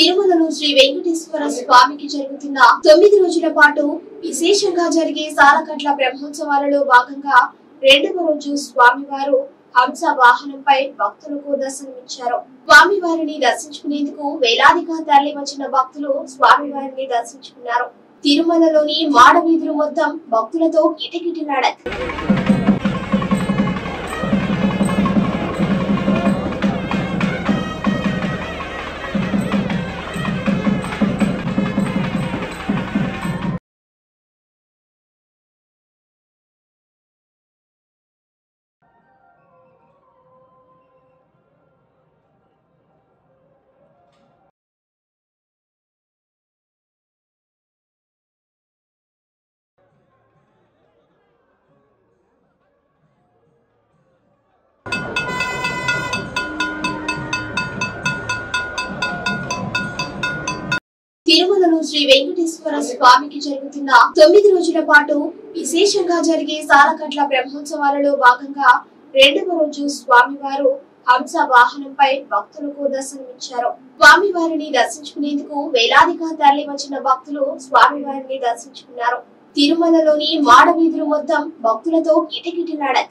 తిరుమలలో శ్రీ వెంకటేశ్వర స్వామికి జరుగుతున్న తొమ్మిది రోజుల పాటు విశేషంగా జరిగే సాలకట్ల బ్రహ్మోత్సవాలలో భాగంగా రెండవ రోజు స్వామివారు హంస వాహనంపై భక్తులకు దర్శనమిచ్చారు. స్వామివారిని దర్శించుకునేందుకు వేలాదిగా తరలి వచ్చిన భక్తులు స్వామివారిని దర్శించుకున్నారు. తిరుమలలోని మాడ వీధులు మొత్తం భక్తులతో కిటకిటలాడాయి. తిరుమలలో శ్రీ వెంకటేశ్వర స్వామికి జరుగుతున్న తొమ్మిది రోజుల పాటు విశేషంగా జరిగే సాలకట్ల బ్రహ్మోత్సవాలలో భాగంగా రెండవ రోజు స్వామివారు హంస వాహనంపై భక్తులకు దర్శనమిచ్చారు. స్వామివారిని దర్శించుకునేందుకు వేలాదిగా తరలి వచ్చిన భక్తులు స్వామివారిని దర్శించుకున్నారు. తిరుమలలోని మాడ వీధులు మొత్తం భక్తులతో కిటకిటలాడాయి.